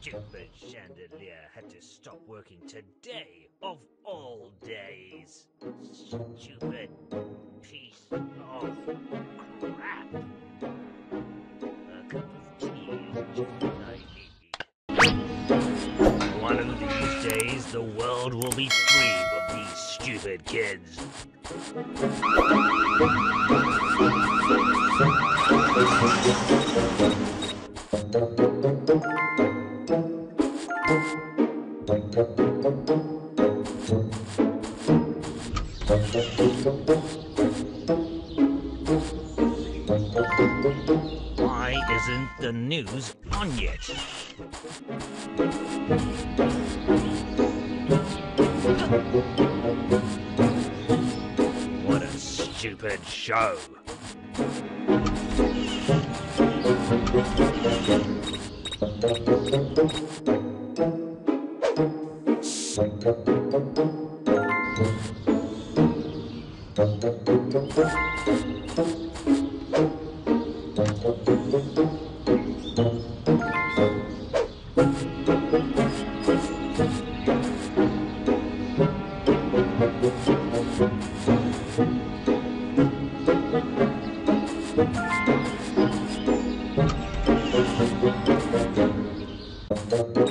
stupid chandelier had to stop working today of all days. Stupid piece of crap. A cup of tea is just what I need. One of these days, the world will be free of these stupid kids. On yet? What a stupid show.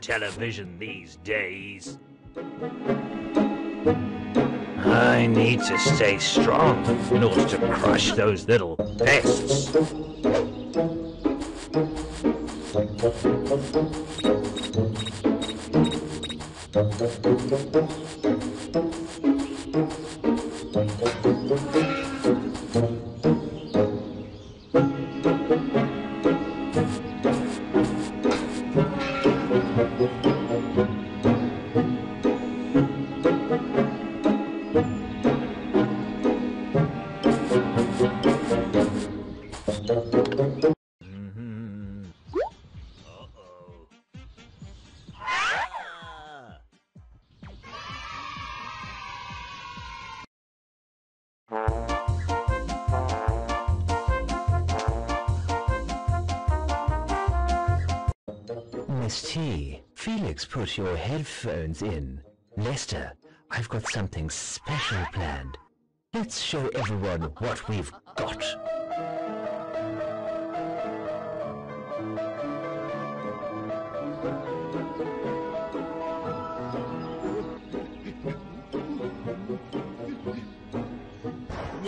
television these days. I need to stay strong in order to crush those little pests. Miss Felix put your headphones in. Lester, I've got something special planned. Let's show everyone what we've got.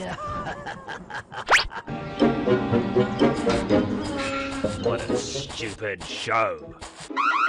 What a stupid show.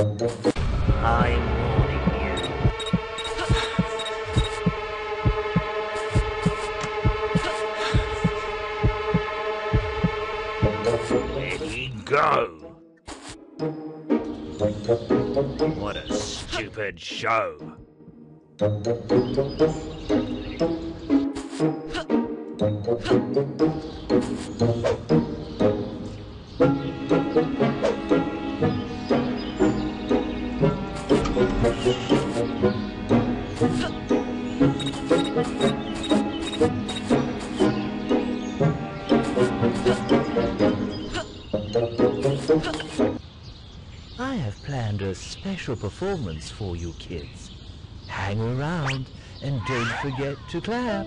I'm warning you. Where'd he go? What a stupid show. I have planned a special performance for you kids. Hang around and don't forget to clap.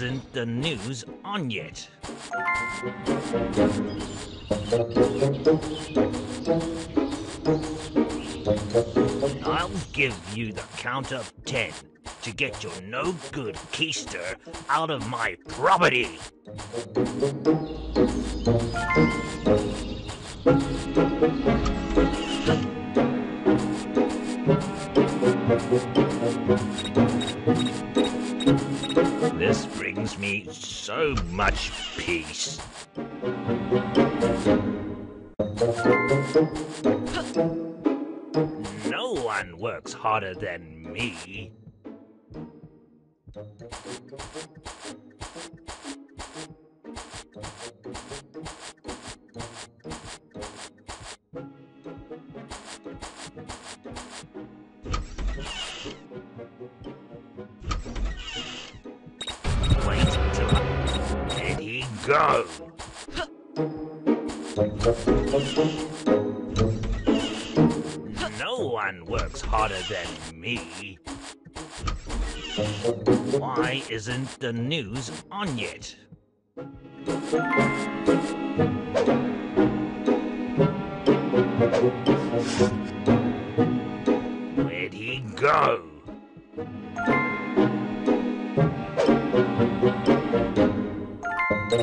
isn't the news on yet? I'll give you the count of ten to get your no good keister out of my property. This brings me so much peace. No one works harder than me. Go? No one works harder than me. Why isn't the news on yet? Where'd he go?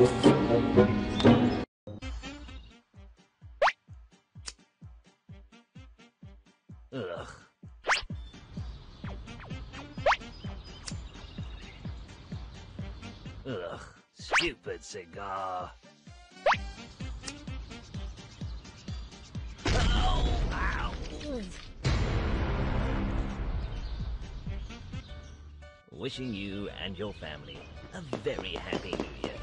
Ugh. Ugh, stupid cigar. Oh, ow. Wishing you and your family a very happy new year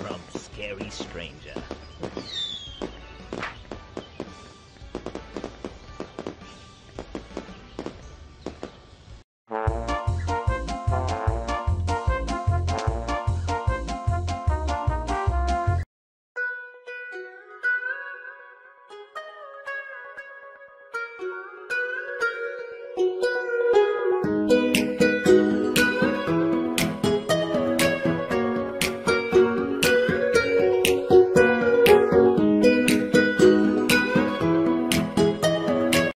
from Scary Stranger.